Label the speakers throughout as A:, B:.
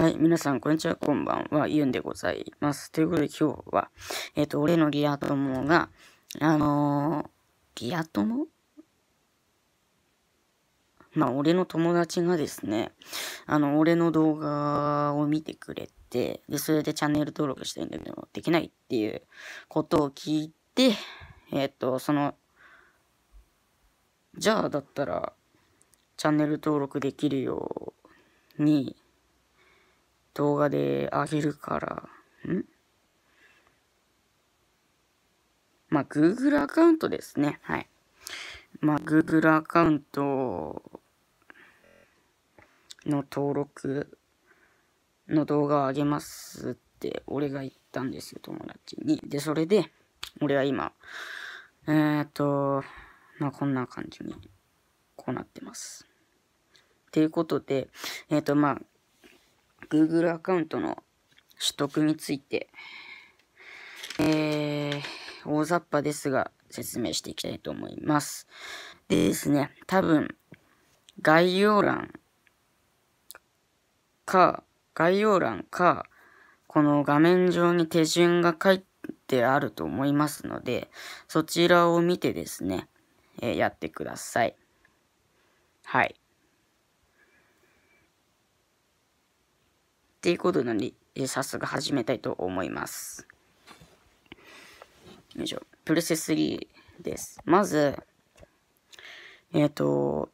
A: はい、皆さん、こんにちは、こんばんは、ユンでございます。ということで、今日は、えっ、ー、と、俺のリア友が、あのー、リア友まあ、俺の友達がですね、あの、俺の動画を見てくれて、で、それでチャンネル登録してるんだけど、できないっていうことを聞いて、えっ、ー、と、その、じゃあ、だったら、チャンネル登録できるように、動画であげるから、ん？まあ、Google アカウントですね。はい。まあ、Google アカウントの登録の動画をあげますって俺が言ったんですよ、友達に。で、それで、俺は今、えー、っと、まあ、こんな感じに、こうなってます。っていうことで、えー、っと、まあ、Google アカウントの取得について、えー、大雑把ですが、説明していきたいと思います。でですね、多分、概要欄か、概要欄か、この画面上に手順が書いてあると思いますので、そちらを見てですね、えー、やってください。はい。っていうことなので、早速始めたいと思います。よいしょ。プレセス3です。まず、えっ、ー、と、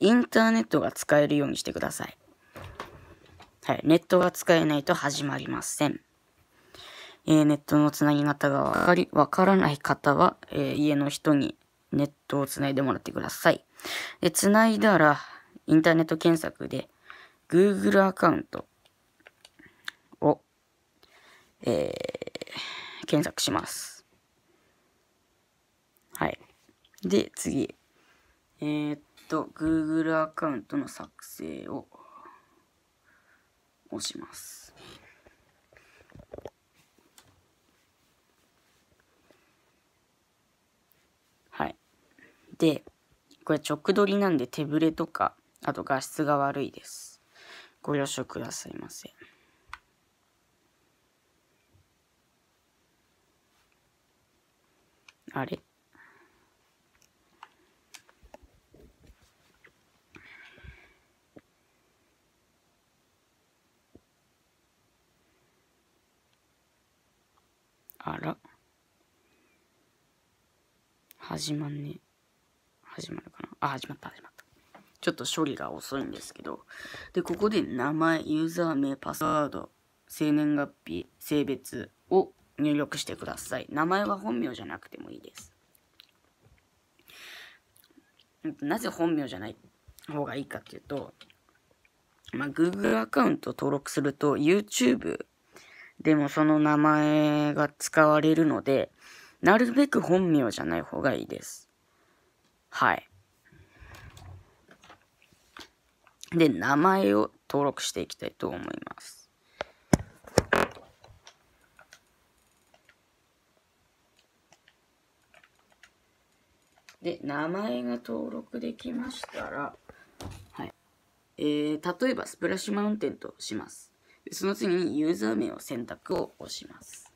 A: インターネットが使えるようにしてください。はい。ネットが使えないと始まりません。えー、ネットのつなぎ方がわかり、わからない方は、えー、家の人にネットをつないでもらってください。で、つないだら、インターネット検索で、Google アカウント、えー、検索します。はい。で、次。えー、っと、Google アカウントの作成を押します。はい。で、これ直撮りなんで手ぶれとか、あと画質が悪いです。ご了承くださいませ。あれあら。始まんね。始まるかなあ、始まった、始まった。ちょっと処理が遅いんですけど。で、ここで名前、ユーザー名、パスワード、生年月日、性別を入力してください。名前は本名じゃなくてもいいです。なぜ本名じゃない方がいいかっていうと、まあ、Google アカウント登録すると YouTube でもその名前が使われるので、なるべく本名じゃない方がいいです。はい。で、名前を登録していきたいと思います。で、名前が登録できましたら、はい。えー、例えばスプラッシュマウンテンとします。その次にユーザー名を選択を押します。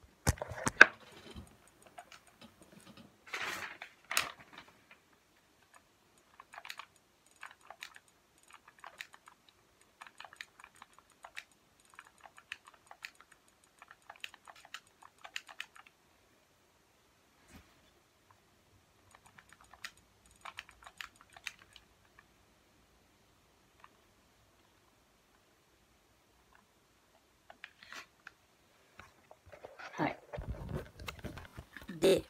A: で、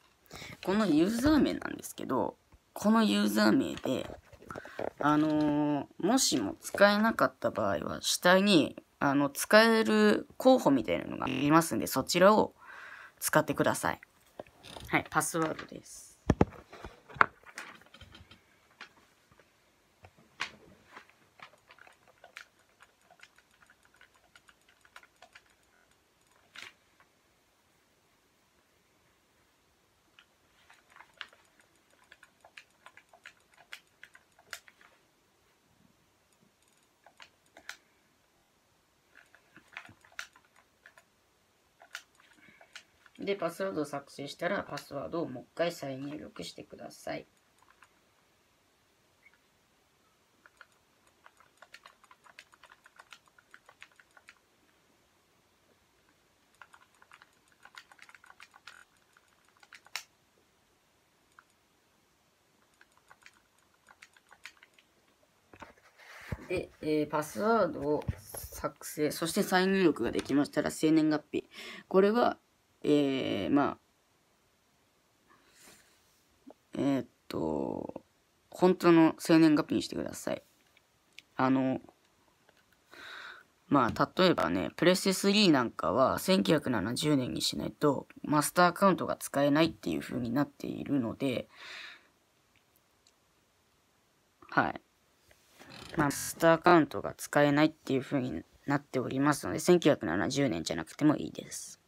A: このユーザー名なんですけど、このユーザー名で、あのー、もしも使えなかった場合は、下に、あの、使える候補みたいなのがありますんで、そちらを使ってください。はい、パスワードです。で、パスワードを作成したら、パスワードをもう一回再入力してください。で、えー、パスワードを作成、そして再入力ができましたら、生年月日。これは、えー、まあ、えー、っと、本当の生年月日にしてください。あの、まあ、例えばね、プレステ3なんかは1970年にしないとマスターアカウントが使えないっていう風になっているので、はい。マスターアカウントが使えないっていう風になっておりますので、1970年じゃなくてもいいです。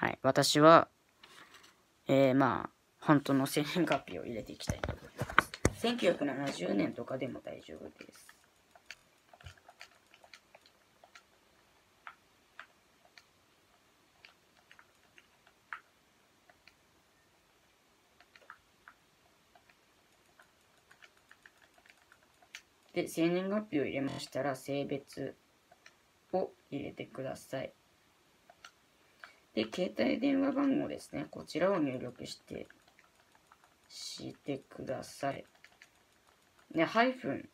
A: はい。私は、えー、まあ、本当の生年月日を入れていきたいと思います。1970年とかでも大丈夫です。で、生年月日を入れましたら、性別を入れてください。で、携帯電話番号ですね。こちらを入力して、してください。で、ハイフン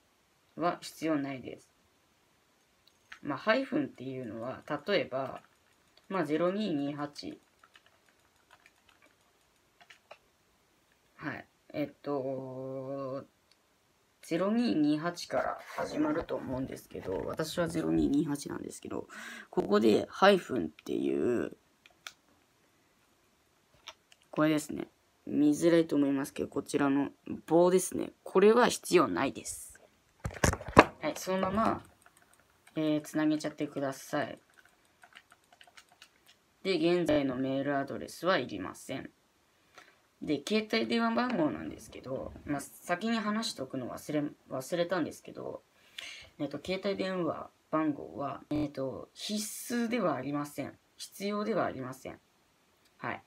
A: は必要ないです。まあ、ハイフンっていうのは、例えば、まあ、0228。はい。えっと、0228から始まると思うんですけど、私は0228なんですけど、ここでハイフンっていう、これですね。見づらいと思いますけど、こちらの棒ですね。これは必要ないです。はい、そのまま、えー、つなげちゃってください。で、現在のメールアドレスはいりません。で、携帯電話番号なんですけど、まあ、先に話しておくの忘れ、忘れたんですけど、えっと、携帯電話番号は、えっと、必須ではありません。必要ではありません。はい。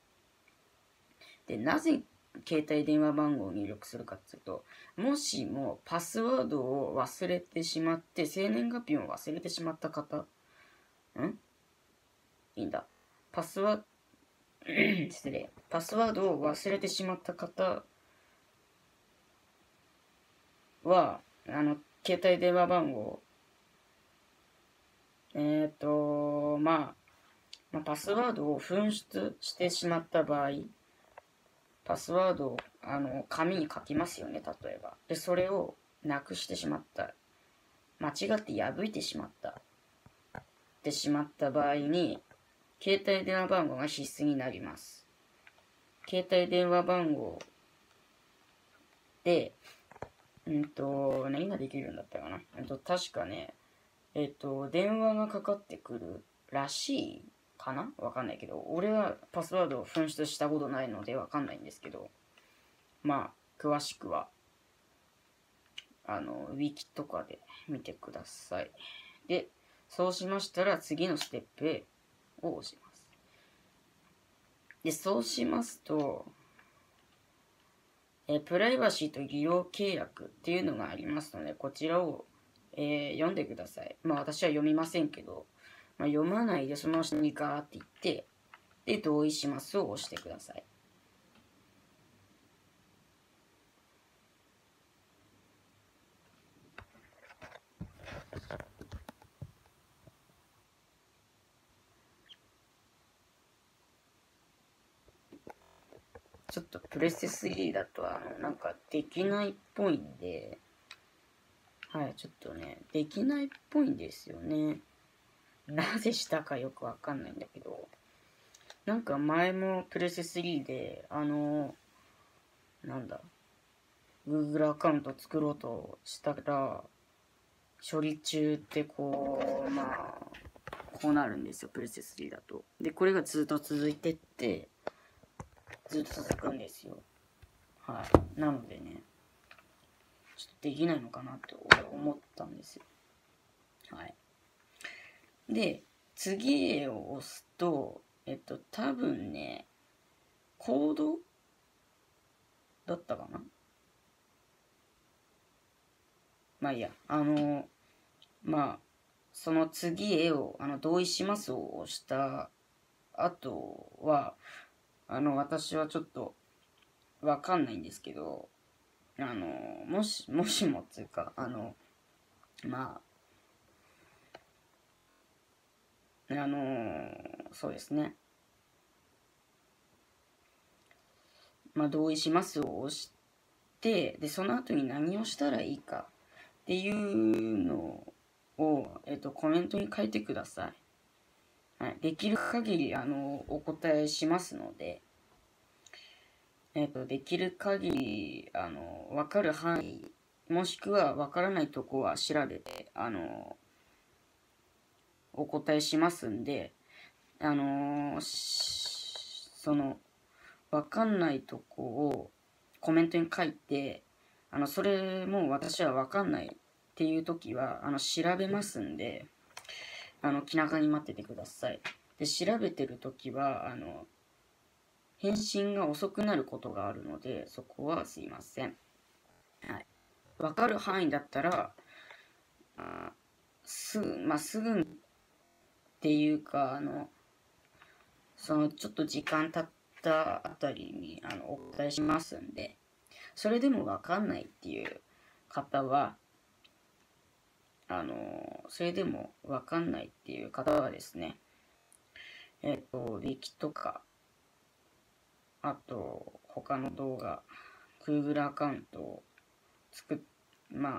A: で、なぜ携帯電話番号を入力するかっていうと、もしもパスワードを忘れてしまって、生年月日を忘れてしまった方、ん？いいんだ。パスワード、失礼。パスワードを忘れてしまった方は、あの、携帯電話番号、えっ、ー、と、まあ、まあ、パスワードを紛失してしまった場合、パスワードをあの紙に書きますよね、例えば。で、それをなくしてしまった。間違って破いてしまった。ってしまった場合に、携帯電話番号が必須になります。携帯電話番号で、うんと、何ができるんだったかな。えっと、確かね、えっと、電話がかかってくるらしいかな？わかんないけど、俺はパスワードを紛失したことないのでわかんないんですけど、まあ、詳しくは、あの、ウィキとかで見てください。で、そうしましたら次のステップへを押します。で、そうしますと、えプライバシーと利用契約っていうのがありますので、こちらを、えー、読んでください。まあ私は読みませんけど、まあ、読まないでその下にガーって言って、で、同意しますを押してください。ちょっとプレステ3だとあの、なんかできないっぽいんで、はい、ちょっとね、できないっぽいんですよね。なぜしたかよくわかんないんだけど、なんか前もプレス3で、あの、なんだ、Google アカウント作ろうとしたら、処理中ってこう、まあ、こうなるんですよ、プレス3だと。で、これがずっと続いてって、ずっと続くんですよ。はい。なのでね、ちょっとできないのかなって思ったんですよ。はい。で、次へを押すと、えっと、多分ね、コードだったかな？まあいいや、あの、まあ、その次絵を、あの、同意しますを押した後は、あの、私はちょっと、わかんないんですけど、あの、もし、もしもっていうか、あの、まあ、あのそうですね。まあ、同意しますを押して、で、その後に何をしたらいいかっていうのを、えっと、コメントに書いてください。はい、できる限り、あの、お答えしますので、えっと、できる限り、あの、わかる範囲、もしくはわからないとこは調べて、あの、お答えしますんで、あのその、わかんないとこをコメントに書いて、あの、それも私はわかんないっていう時は、あの、調べますんで、あの、気長に待っててください。で、調べてる時は、あの、返信が遅くなることがあるので、そこはすいません。はい。わかる範囲だったら、あすぐ、まあ、すぐっていうか、あの、その、ちょっと時間経ったあたりに、あの、お答えしますんで、それでもわかんないっていう方は、あの、それでもわかんないっていう方はですね、えっ、と、ウィキとか、あと、他の動画、Google アカウントを作っ、まあ、